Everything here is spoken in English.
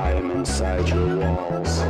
I am inside your walls.